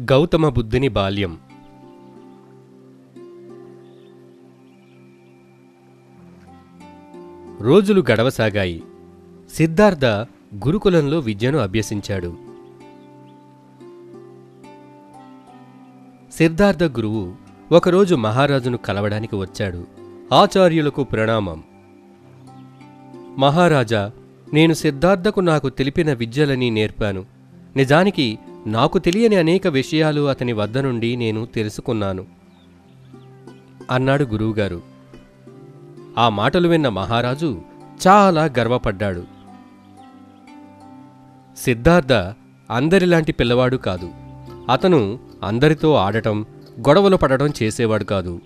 గౌతమ బుద్ధుని బాల్యం. రోజులు గడవసాగాయి. సిద్ధార్థ గురుకులంలో విద్యను అభ్యసించాడు. సిద్ధార్థ గురువు ఒకరోజు మహారాజును కలవడానికి వచ్చాడు. ఆచార్యులకు ప్రణామం. మహారాజా నేను సిద్ధార్థకు నాకు తెలిపిన విద్యలని నేర్పాను. నిజానికి నాకు తెలియని అనేక విషయాలు అతని వద్ద నుండి నేను తెలుసుకున్నాను. అన్నాడు గురువుగారు. ఆ మాటలు విన్న మహారాజు చాలా గర్వపడ్డాడు. సిద్ధార్థ అందరిలాంటి పిల్లవాడు కాదు. అతను అందరితో ఆడటం గొడవలు పడటం చేసేవాడు కాదు.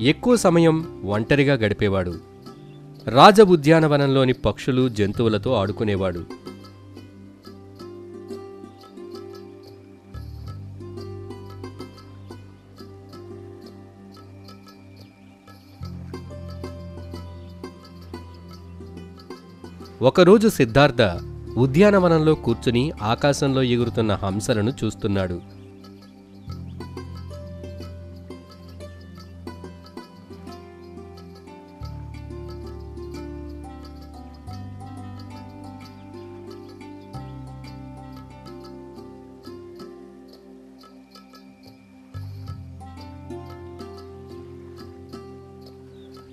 ఎక్కువ సమయం ఒంటరిగా గడిపేవాడు. రాజ ఉద్యానవనంలోని పక్షులు జంతువులతో ఆడుకునేవాడు. ఒకరోజు సిద్ధార్థ ఉద్యానవనంలో కూర్చుని ఆకాశంలో ఎగురుతున్న హంసలను చూస్తున్నాడు.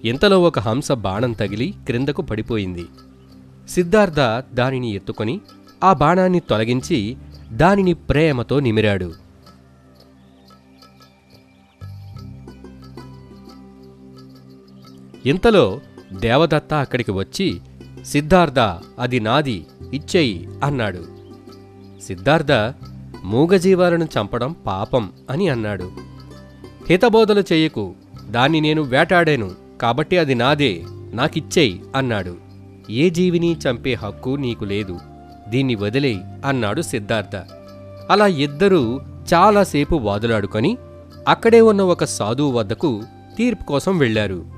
ఇంతలో ఒక హంస బాణం తగిలి క్రిందకు పడిపోయింది. సిద్ధార్థ దానిని ఎత్తుకొని ఆ బాణాన్ని తొలగించి దానిని ప్రేమతో నిమిరాడు. ఇంతలో దేవదత్త అక్కడికి వచ్చి సిద్ధార్థ అది నాది ఇచ్చేయి అన్నాడు. సిద్ధార్థ మూగజీవాలను చంపడం పాపం అని అన్నాడు. హితబోధలు చేయకు దాన్ని నేను వేటాడాను కాబట్టి అది నాదే నాకిచ్చేయి అన్నాడు. ఏ జీవిని చంపే హక్కు నీకు లేదు. దీన్ని వదిలేయి అన్నాడు సిద్ధార్థ. అలా ఇద్దరూ చాలాసేపు వాదులాడుకొని అక్కడే ఉన్న ఒక సాధువు వద్దకు తీర్పు కోసం వెళ్ళారు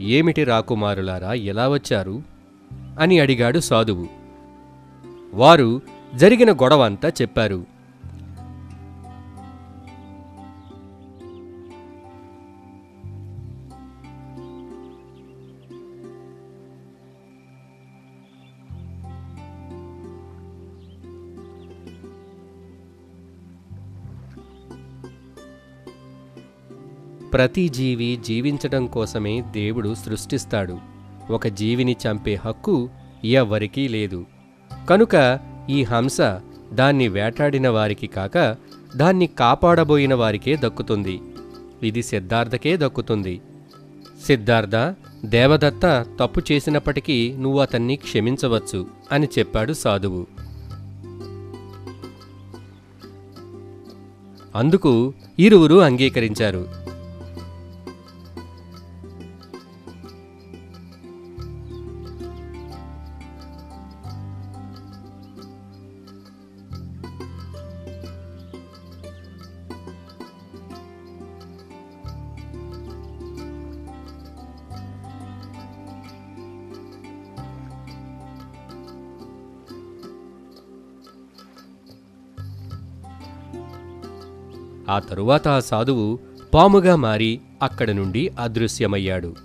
ఏమిటి రాకుమారులారా ఎలా వచ్చారు? అని అడిగాడు సాధువు. వారు జరిగిన గొడవ అంతా చెప్పారు. ప్రతి జీవి జీవించడం కోసమే దేవుడు సృష్టిస్తాడు. ఒక జీవిని చంపే హక్కు ఎవ్వరికీ లేదు. కనుక ఈ హంస దాన్ని వేటాడిన వారికి కాక దాన్ని కాపాడబోయిన వారికే దక్కుతుంది. ఇది సిద్ధార్థకే దక్కుతుంది. సిద్ధార్థ దేవదత్త తప్పు చేసినప్పటికీ నువ్వు అతన్ని క్షమించవచ్చు అని చెప్పాడు సాధువు. అందుకు ఇరువురు అంగీకరించారు. ఆ తరువాత ఆ సాధువు పాముగా మారి అక్కడ నుండి అదృశ్యమయ్యాడు.